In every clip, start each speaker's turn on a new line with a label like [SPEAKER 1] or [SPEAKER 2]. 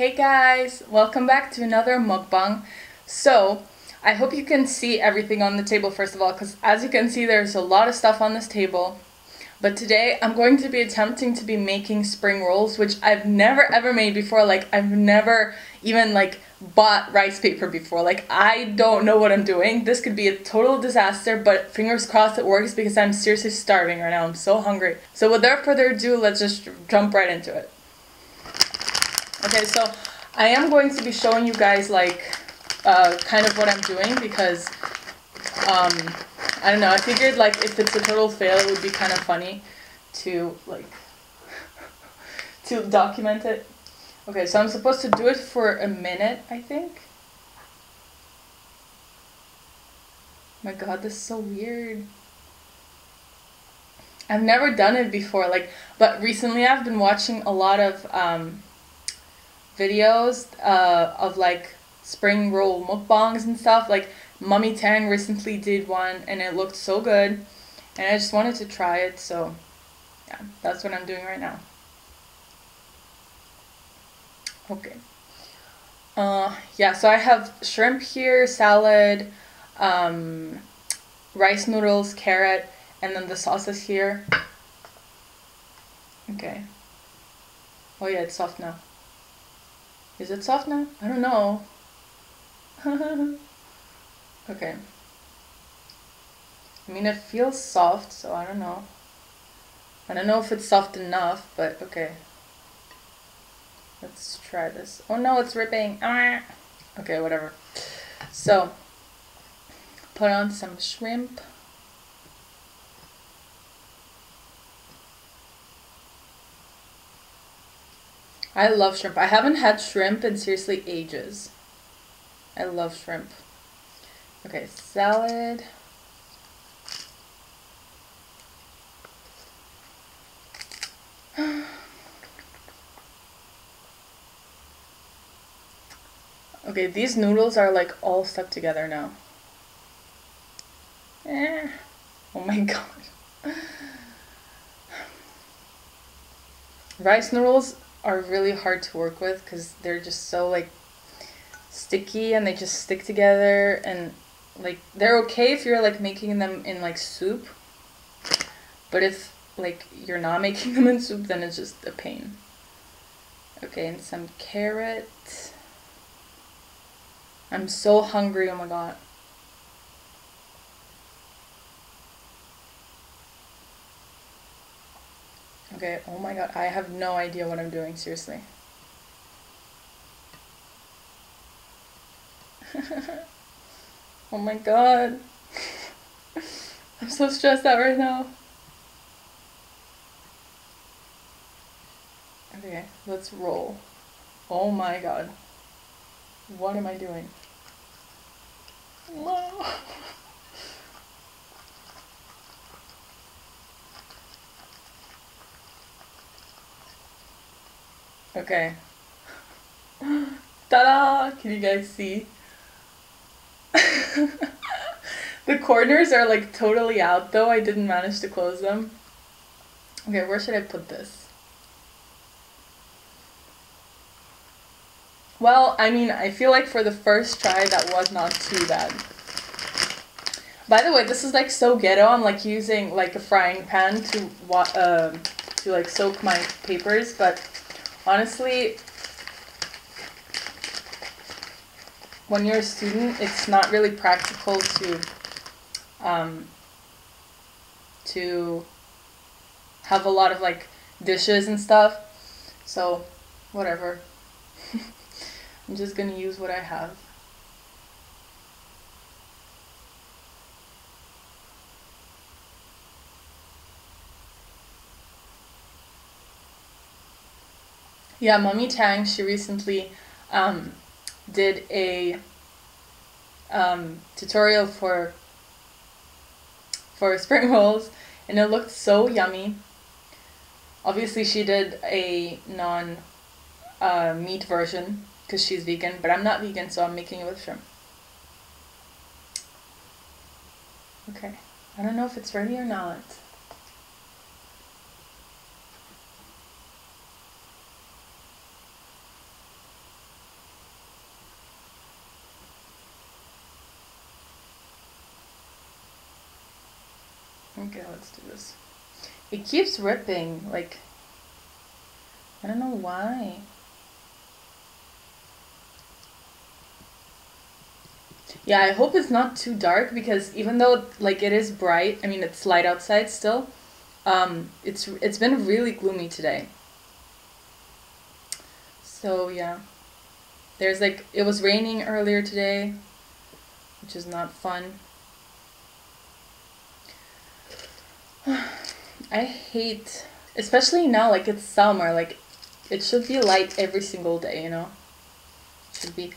[SPEAKER 1] Hey guys, welcome back to another mukbang. So, I hope you can see everything on the table first of all, because as you can see there's a lot of stuff on this table. But today I'm going to be attempting to be making spring rolls, which I've never ever made before. Like, I've never even like bought rice paper before. Like, I don't know what I'm doing. This could be a total disaster, but fingers crossed it works because I'm seriously starving right now. I'm so hungry. So without further ado, let's just jump right into it. Okay, so I am going to be showing you guys like uh, kind of what I'm doing because um, I don't know. I figured like if it's a total fail, it would be kind of funny to like to document it. Okay, so I'm supposed to do it for a minute, I think. My god, this is so weird. I've never done it before, like, but recently I've been watching a lot of um, videos uh, of like spring roll mukbangs and stuff. Like Mommy Tang recently did one and it looked so good and I just wanted to try it so yeah that's what I'm doing right now. Okay. Uh, yeah, so I have shrimp here, salad, um, rice noodles, carrot, and then the sauces here. Okay. Oh yeah, it's soft now. Is it soft now? I don't know. okay. I mean, it feels soft, so I don't know. I don't know if it's soft enough, but okay. Let's try this. Oh no, it's ripping. Ah. Okay, whatever. So, put on some shrimp. I love shrimp. I haven't had shrimp in seriously ages. I love shrimp. Okay, salad. okay, these noodles are like all stuck together now. Eh. Oh my god. Rice noodles are really hard to work with because they're just so like sticky and they just stick together and like they're okay if you're like making them in like soup. But if like you're not making them in soup then it's just a pain. Okay and some carrot. I'm so hungry oh my god Okay, oh my god, I have no idea what I'm doing, seriously. oh my god. I'm so stressed out right now. Okay, let's roll. Oh my god. What am I doing? No. Okay. Ta-da! Can you guys see? the corners are like totally out though. I didn't manage to close them. Okay, where should I put this? Well, I mean, I feel like for the first try that was not too bad. By the way, this is like so ghetto. I'm like using like a frying pan to uh, to like soak my papers, but honestly, when you're a student, it's not really practical to um, to have a lot of like dishes and stuff. So, whatever. I'm just gonna use what I have. Yeah, Mommy Tang, she recently um, did a um, tutorial for for spring rolls and it looked so yummy. Obviously she did a non uh, meat version because she's vegan, but I'm not vegan so I'm making it with shrimp. Okay, I don't know if it's ready or not. Okay, let's do this. It keeps ripping, like, I don't know why. Yeah, I hope it's not too dark because even though like it is bright, I mean it's light outside still. Um, it's it's been really gloomy today. So yeah, there's like it was raining earlier today, which is not fun. I hate, especially now like it's summer. Like it should be light every single day, you know. It should be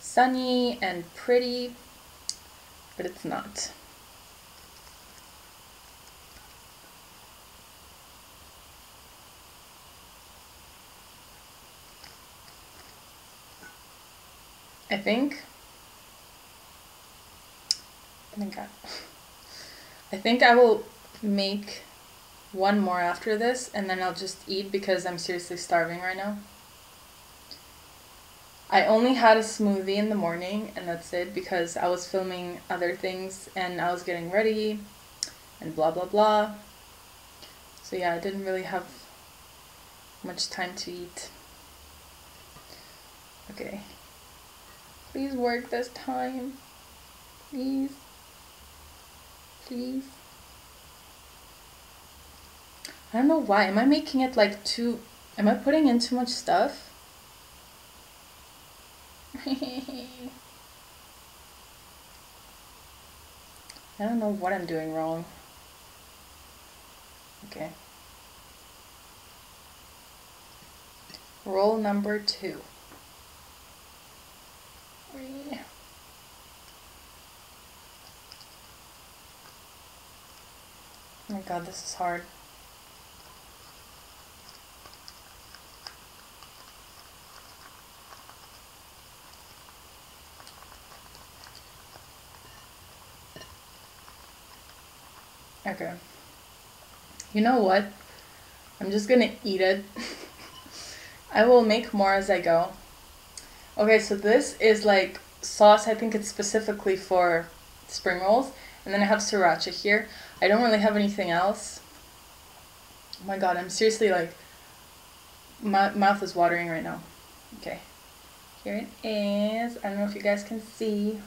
[SPEAKER 1] sunny and pretty, but it's not. I think I think I, I think I will make one more after this and then I'll just eat because I'm seriously starving right now. I only had a smoothie in the morning and that's it because I was filming other things and I was getting ready and blah blah blah. So yeah, I didn't really have much time to eat. Okay. Please work this time. Please. Please. I don't know why. Am I making it like too... Am I putting in too much stuff? I don't know what I'm doing wrong. Okay. Roll number two. Oh my god, this is hard. You know what? I'm just gonna eat it. I will make more as I go. Okay, so this is like sauce. I think it's specifically for spring rolls. And then I have sriracha here. I don't really have anything else. Oh my god, I'm seriously like, my mouth is watering right now. Okay, here it is. I don't know if you guys can see.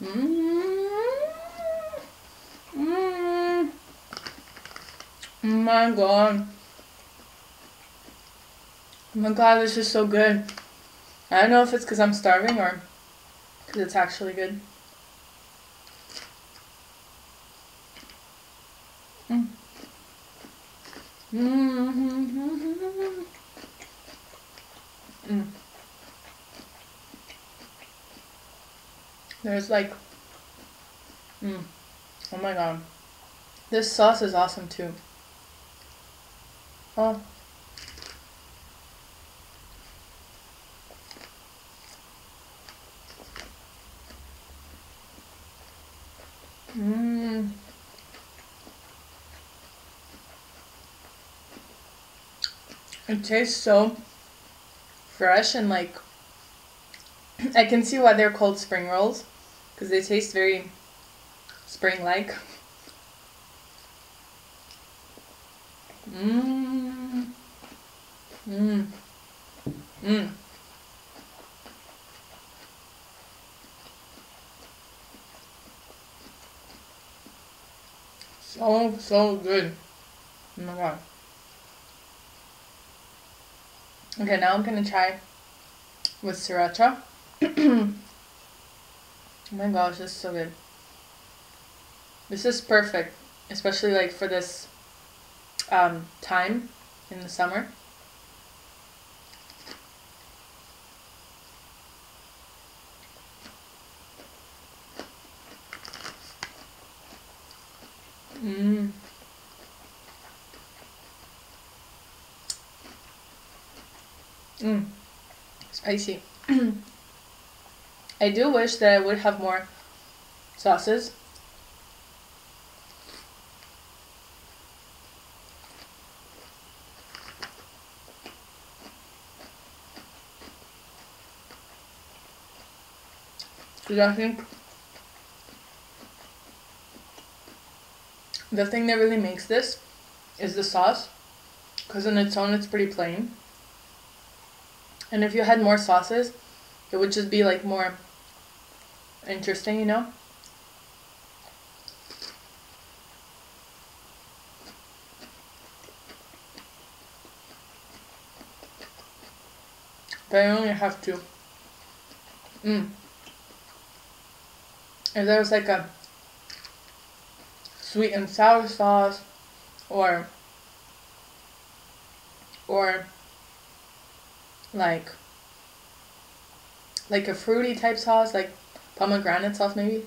[SPEAKER 1] Mmm. Mmm. Oh my god. Oh my god, this is so good. I don't know if it's because I'm starving or because it's actually good. Mm. Mm-hmm. Mm-hmm. Mm-hmm. Mm -hmm. mm. There's like, mm, oh my god. This sauce is awesome too. Oh. Mmm. It tastes so fresh and like I can see why they're called spring rolls because they taste very spring-like. Mmm. Mmm. Mmm. So, so good. Oh my god. Okay, now I'm gonna try with sriracha. Oh my gosh, this is so good. This is perfect, especially like for this um, time in the summer. Mmm. Mmm. Spicy. I do wish that I would have more sauces. Because I think the thing that really makes this is the sauce. Because on its own, it's pretty plain. And if you had more sauces, it would just be like more interesting, you know? But I only have two. Mm. If there was like a sweet and sour sauce or or like like a fruity type sauce like pomegranate sauce maybe?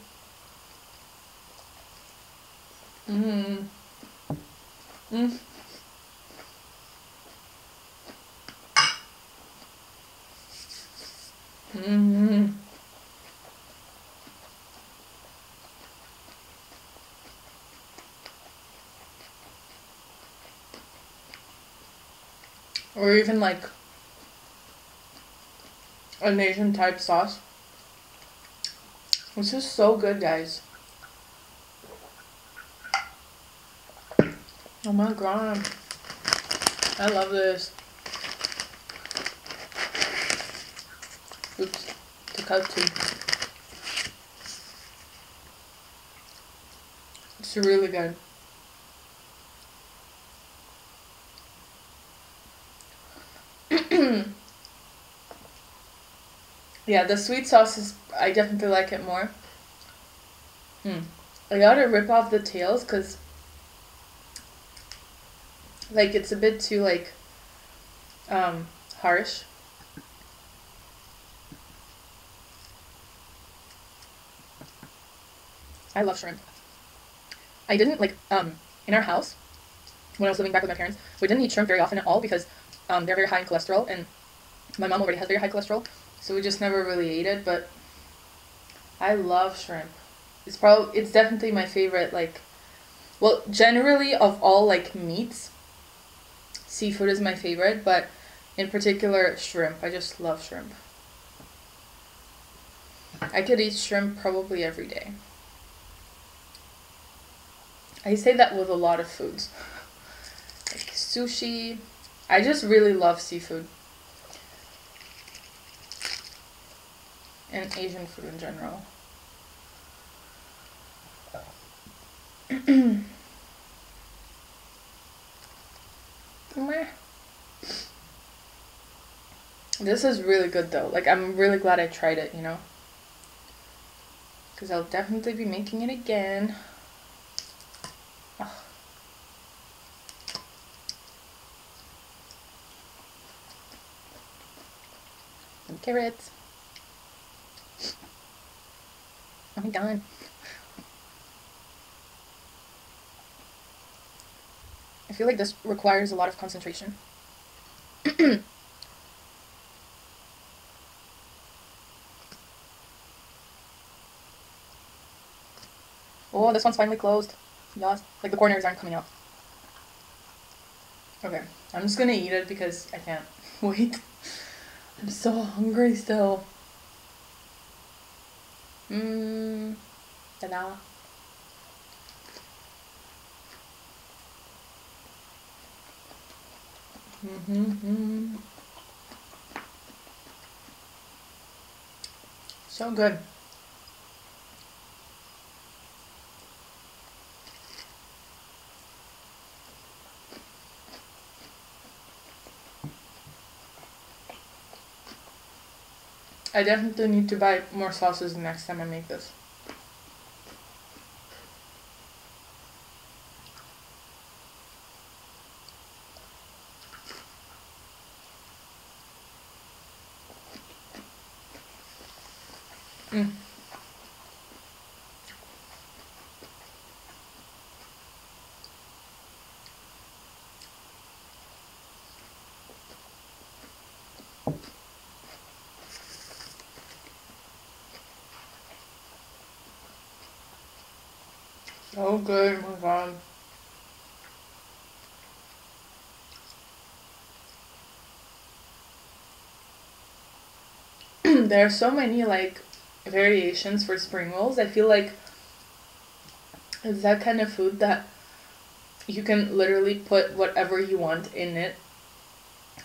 [SPEAKER 1] Mm mm. Mm or even like an Asian type sauce. This is so good, guys. Oh my god. I love this. Oops, took out two. It's really good. Yeah, the sweet sauce is. I definitely like it more. Hmm. I gotta rip off the tails because, like, it's a bit too like, um, harsh. I love shrimp. I didn't like um in our house when I was living back with my parents. We didn't eat shrimp very often at all because um, they're very high in cholesterol, and my mom already has very high cholesterol. So we just never really ate it, but I love shrimp. It's probably it's definitely my favorite like well, generally of all like meats, seafood is my favorite, but in particular shrimp. I just love shrimp. I could eat shrimp probably every day. I say that with a lot of foods. Like sushi. I just really love seafood. And Asian food in general. this is really good though. Like I'm really glad I tried it, you know. Cuz I'll definitely be making it again. Carrots. My god. I feel like this requires a lot of concentration. oh, this one's finally closed. Yes, like the corners aren't coming out. Okay, I'm just gonna eat it because I can't wait. I'm so hungry still. Mmm. Ta-da. Mm-hmm. So good. I definitely need to buy more sauces the next time I make this. Mm. So good, my god. there are so many like variations for spring rolls. I feel like it's that kind of food that you can literally put whatever you want in it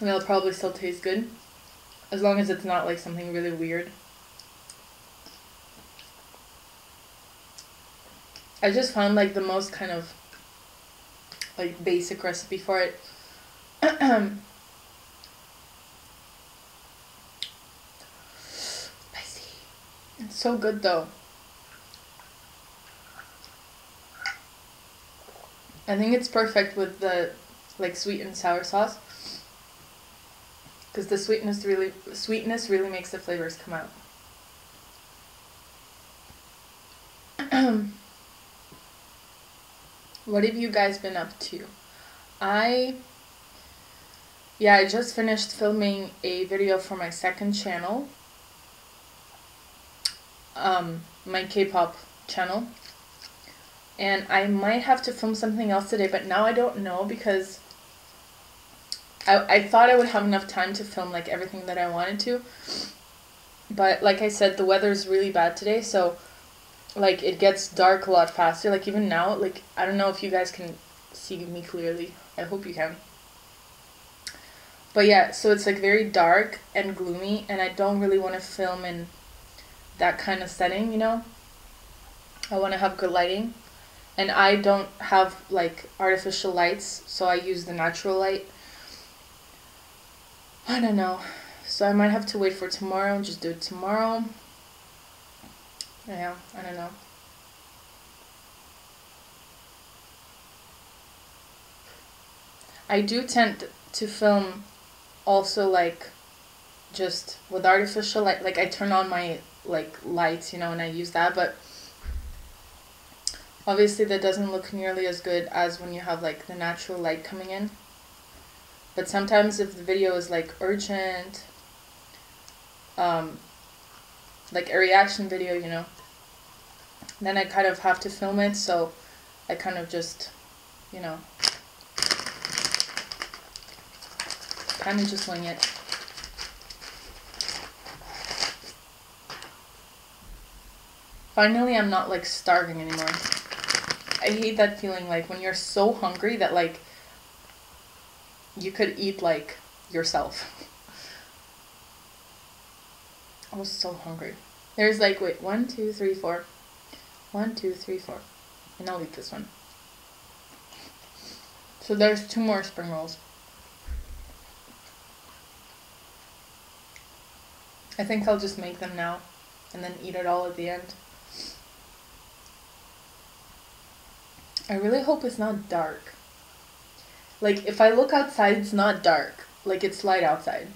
[SPEAKER 1] and it'll probably still taste good as long as it's not like something really weird. I just found like the most kind of like basic recipe for it. Spicy. It's so good though. I think it's perfect with the like sweet and sour sauce because the sweetness really sweetness really makes the flavors come out. Um, what have you guys been up to? I yeah, I just finished filming a video for my second channel. Um, my K-pop channel. And I might have to film something else today, but now I don't know because I, I thought I would have enough time to film like everything that I wanted to. But like I said, the weather is really bad today, so like it gets dark a lot faster. Like even now, like I don't know if you guys can see me clearly. I hope you can. But yeah, so it's like very dark and gloomy and I don't really want to film in that kind of setting, you know? I want to have good lighting. And I don't have like artificial lights, so I use the natural light. I don't know. So I might have to wait for tomorrow and just do it tomorrow. Yeah, I don't know. I do tend to film also like just with artificial light like I turn on my like lights, you know, and I use that, but obviously that doesn't look nearly as good as when you have like the natural light coming in. But sometimes if the video is like urgent, um, like a reaction video, you know, then I kind of have to film it. So I kind of just, you know, kind of just wing it. Finally, I'm not like starving anymore. I hate that feeling like when you're so hungry that like you could eat like yourself. I was so hungry. There's like, wait, one, two, three, four. One, two, three, four. And I'll eat this one. So there's two more spring rolls. I think I'll just make them now and then eat it all at the end. I really hope it's not dark. Like, if I look outside, it's not dark. Like, it's light outside.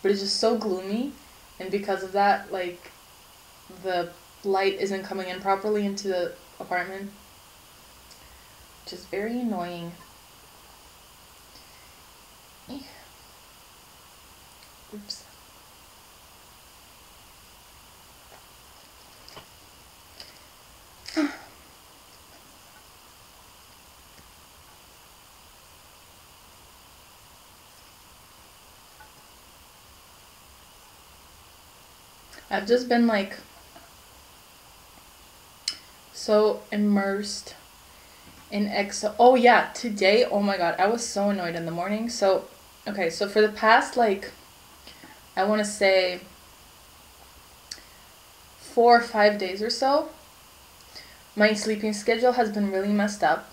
[SPEAKER 1] But it's just so gloomy. And because of that, like, the light isn't coming in properly into the apartment. Which is very annoying. Oops. I've just been like so immersed in Excel. Oh yeah, today, oh my god, I was so annoyed in the morning. So, okay, so for the past like I want to say 4 or 5 days or so, my sleeping schedule has been really messed up.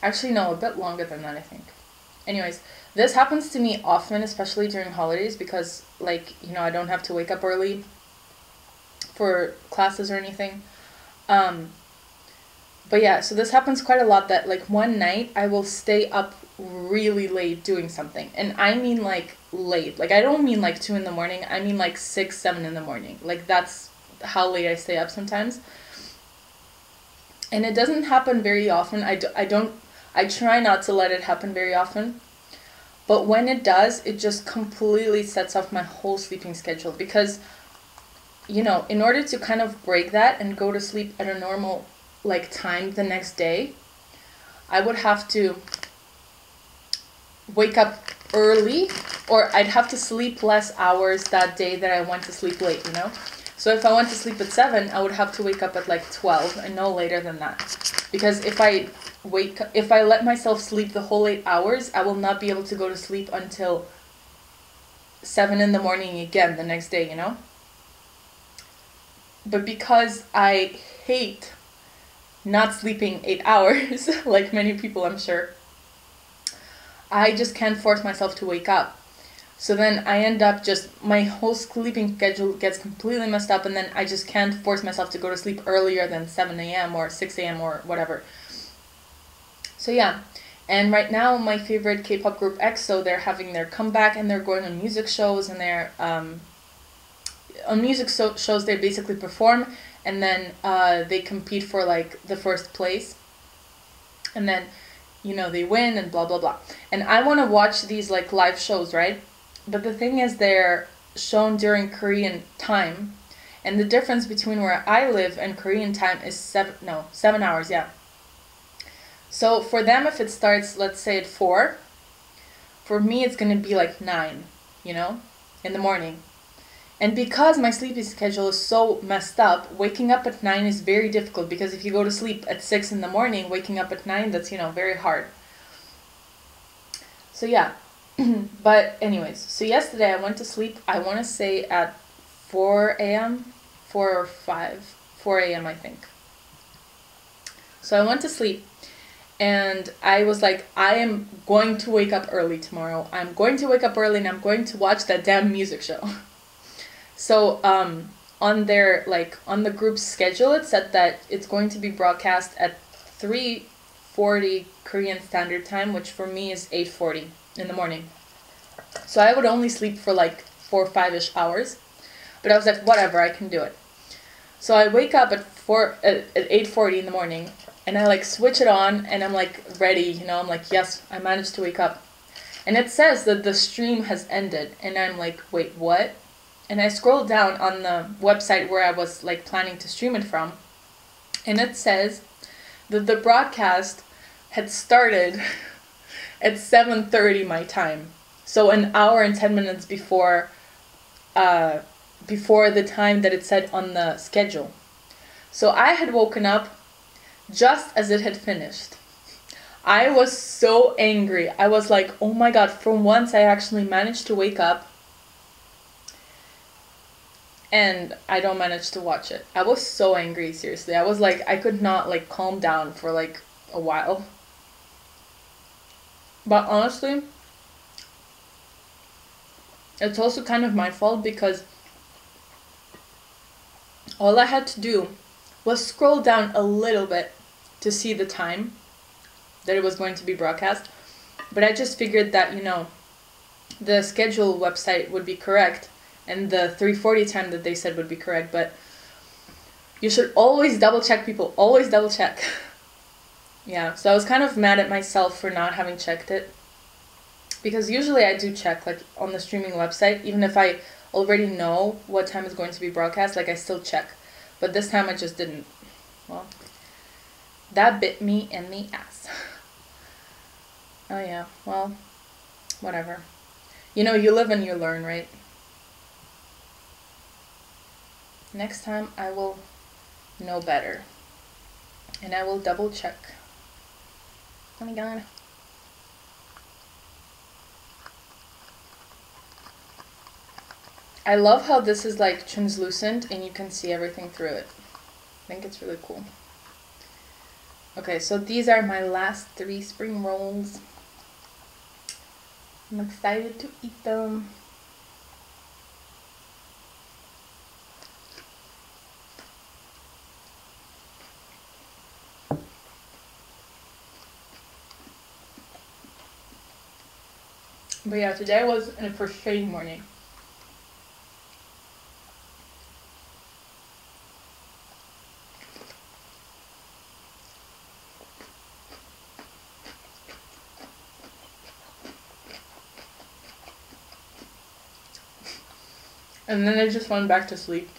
[SPEAKER 1] Actually, no, a bit longer than that, I think. Anyways, this happens to me often, especially during holidays because like, you know, I don't have to wake up early for classes or anything. Um, but yeah, so this happens quite a lot that like one night I will stay up really late doing something. And I mean like late. Like I don't mean like 2 in the morning. I mean like 6, 7 in the morning. Like that's how late I stay up sometimes. And it doesn't happen very often. I, do, I don't I try not to let it happen very often. But when it does, it just completely sets off my whole sleeping schedule because you know, in order to kind of break that and go to sleep at a normal like time the next day, I would have to wake up early or I'd have to sleep less hours that day that I went to sleep late, you know? So if I went to sleep at 7, I would have to wake up at like 12 and no later than that. Because if I wake if I let myself sleep the whole 8 hours, I will not be able to go to sleep until 7 in the morning again the next day, you know? But because I hate not sleeping 8 hours, like many people I'm sure, I just can't force myself to wake up. So then I end up just my whole sleeping schedule gets completely messed up, and then I just can't force myself to go to sleep earlier than 7 a.m. or 6 a.m. or whatever. So yeah, and right now my favorite K-pop group EXO they're having their comeback and they're going on music shows and they're um, on music so- shows they basically perform and then uh, they compete for like the first place, and then you know they win and blah blah blah. And I want to watch these like live shows, right? But the thing is, they're shown during Korean time, and the difference between where I live and Korean time is seven no seven hours. Yeah. So for them, if it starts, let's say at four, for me it's gonna be like nine, you know, in the morning. And because my sleeping schedule is so messed up, waking up at 9 is very difficult because if you go to sleep at 6 in the morning, waking up at 9, that's, you know, very hard. So yeah, but anyways, so yesterday I went to sleep, I want to say at 4 a.m., 4 or 5, 4 a.m. I think. So I went to sleep and I was like, I am going to wake up early tomorrow. I'm going to wake up early and I'm going to watch that damn music show. so um, on their like on the group's schedule, it said that it's going to be broadcast at 3:40 Korean Standard Time, which for me is 8:40 in the morning. So I would only sleep for like four five ish hours. But I was like, whatever, I can do it. So I wake up at four at, at eight forty in the morning and I like switch it on and I'm like ready, you know, I'm like, yes, I managed to wake up. And it says that the stream has ended and I'm like, wait, what? And I scrolled down on the website where I was like planning to stream it from and it says that the broadcast had started at 7:30 my time. So an hour and 10 minutes before uh, before the time that it said on the schedule. So I had woken up just as it had finished. I was so angry. I was like, "Oh my god, for once I actually managed to wake up." And I don't manage to watch it. I was so angry, seriously. I was like I could not like calm down for like a while. But honestly, it's also kind of my fault because all I had to do was scroll down a little bit to see the time that it was going to be broadcast. But I just figured that, you know, the schedule website would be correct and the 340 time that they said would be correct, but you should always double check people, always double check. yeah, so I was kind of mad at myself for not having checked it. Because usually I do check like on the streaming website even if I already know what time is going to be broadcast like I still check. But this time I just didn't. Well that bit me in the ass. Oh yeah well whatever. You know you live and you learn right next time I will know better and I will double check oh my god I love how this is like translucent and you can see everything through it. I think it's really cool. Okay, so these are my last three spring rolls. I'm excited to eat them. But yeah, today was an a frustrating morning. And then I just went back to sleep.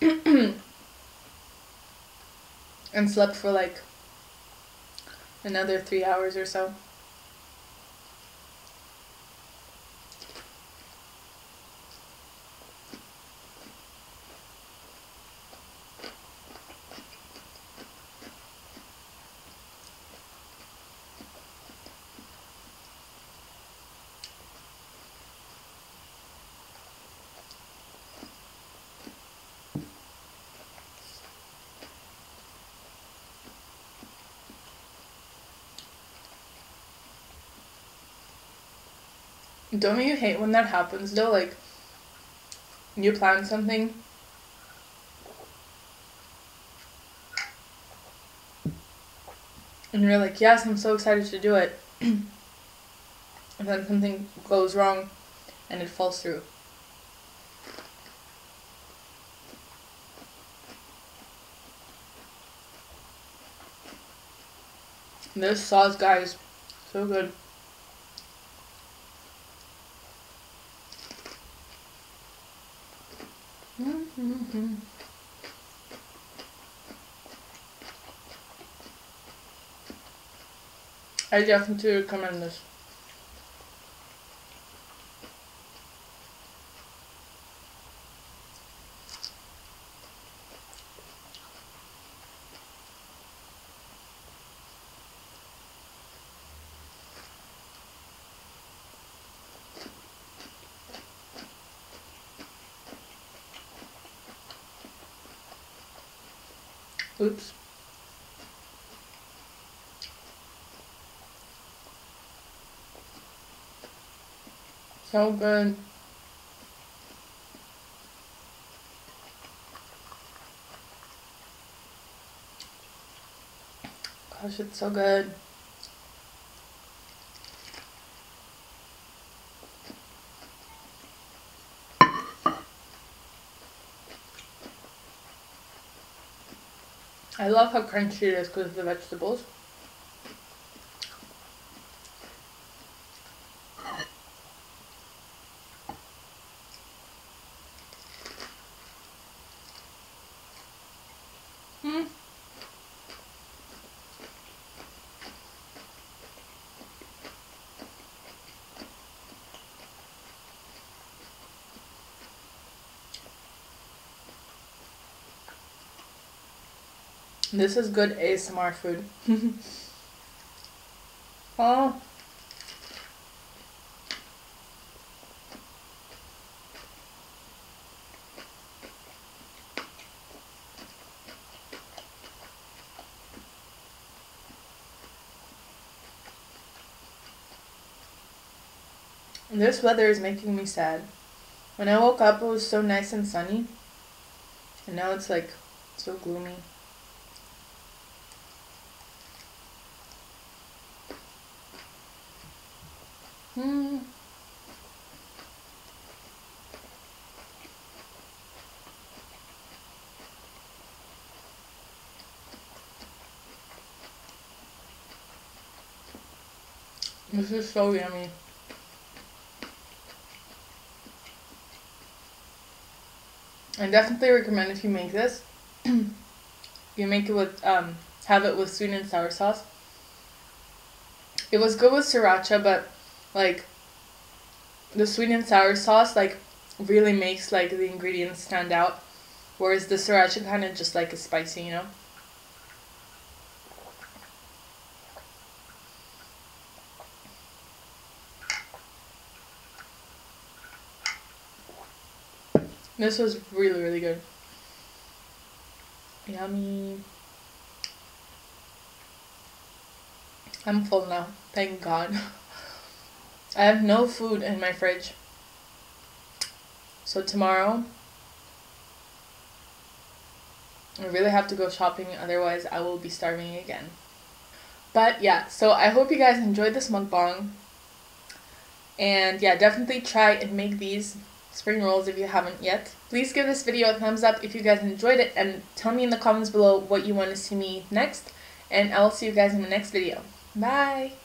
[SPEAKER 1] and slept for like another three hours or so. Don't you hate when that happens though? Like, you plan something and you're like, yes, I'm so excited to do it. and then something goes wrong and it falls through. This sauce, guys, so good. I definitely recommend this. Oops. So good. Gosh, it's so good. I love how crunchy it is because of the vegetables. Mm. This is good ASMR food. oh. This weather is making me sad. When I woke up, it was so nice and sunny. And now it's like so gloomy. Hmm. This is so yummy. I definitely recommend if you make this, you make it with, um, have it with sweet and sour sauce. It was good with sriracha, but like the sweet and sour sauce like really makes like the ingredients stand out, whereas the sriracha kind of just like is spicy, you know. This was really, really good. Yummy. I'm full now. Thank God. I have no food in my fridge. So tomorrow, I really have to go shopping, otherwise I will be starving again. But yeah, so I hope you guys enjoyed this mukbang. And yeah, definitely try and make these spring rolls if you haven't yet. Please give this video a thumbs up if you guys enjoyed it and tell me in the comments below what you want to see me next. And I will see you guys in the next video. Bye!